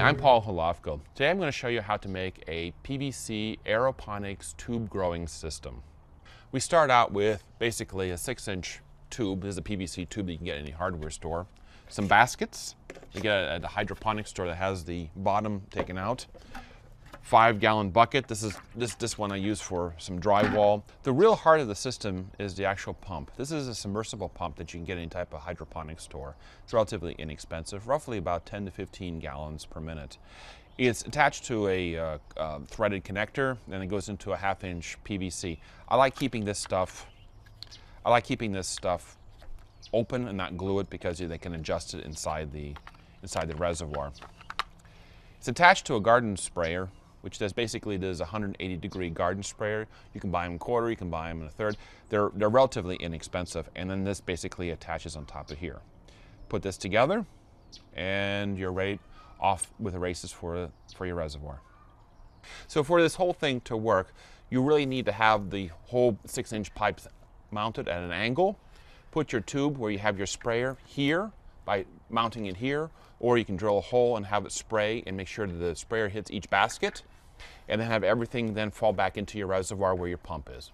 I'm Paul Holofko. Today I'm going to show you how to make a PVC aeroponics tube growing system. We start out with basically a six inch tube. This is a PVC tube that you can get in any hardware store. Some baskets. You get at a hydroponics store that has the bottom taken out five gallon bucket. This is this this one I use for some drywall. The real heart of the system is the actual pump. This is a submersible pump that you can get in any type of hydroponic store. It's relatively inexpensive, roughly about 10 to 15 gallons per minute. It's attached to a uh, uh, threaded connector and it goes into a half inch PVC. I like keeping this stuff I like keeping this stuff open and not glue it because they can adjust it inside the inside the reservoir. It's attached to a garden sprayer which does basically does a 180 degree garden sprayer. You can buy them in quarter, you can buy them in a third. They're, they're relatively inexpensive, and then this basically attaches on top of here. Put this together, and you're ready off with the races for, for your reservoir. So for this whole thing to work, you really need to have the whole six inch pipes mounted at an angle. Put your tube where you have your sprayer here by mounting it here, or you can drill a hole and have it spray and make sure that the sprayer hits each basket, and then have everything then fall back into your reservoir where your pump is.